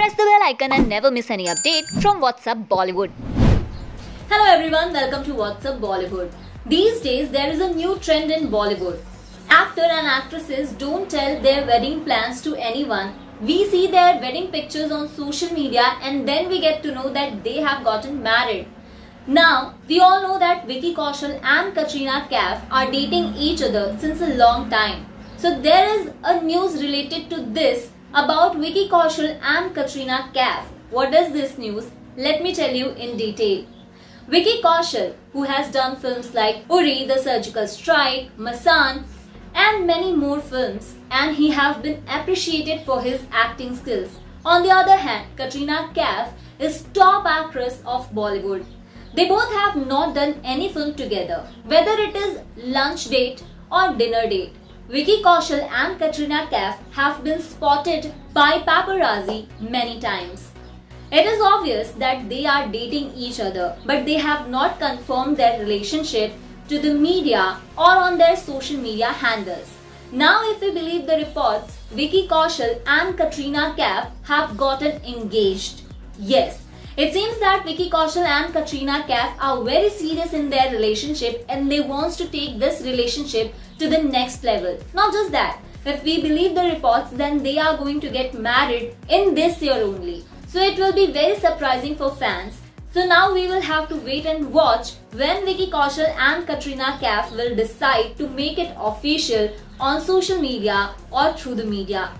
Press the bell icon and never miss any update from What's Up Bollywood. Hello everyone, welcome to What's Up Bollywood. These days there is a new trend in Bollywood. Actor and actresses don't tell their wedding plans to anyone. We see their wedding pictures on social media and then we get to know that they have gotten married. Now, we all know that Vicky Kaushal and Katrina Kaif are dating each other since a long time. So there is a news related to this about Vicky Kaushal and Katrina Kaif. What is this news? Let me tell you in detail. Vicky Kaushal, who has done films like Uri, The Surgical Strike, Masan, and many more films, and he have been appreciated for his acting skills. On the other hand, Katrina Kaif is top actress of Bollywood. They both have not done any film together, whether it is lunch date or dinner date. Vicky Kaushal and Katrina Kaif have been spotted by paparazzi many times. It is obvious that they are dating each other, but they have not confirmed their relationship to the media or on their social media handles. Now, if we believe the reports, Vicky Kaushal and Katrina Kaif have gotten engaged. Yes, it seems that Vicky Kaushal and Katrina Kaif are very serious in their relationship and they want to take this relationship to the next level. Not just that, if we believe the reports then they are going to get married in this year only. So it will be very surprising for fans. So now we will have to wait and watch when Vicky Kaushal and Katrina Kaif will decide to make it official on social media or through the media.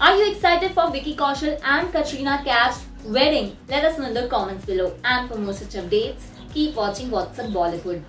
Are you excited for Vicky Kaushal and Katrina Kaif's wedding? Let us know in the comments below. And for more such updates, keep watching What's Up Bollywood.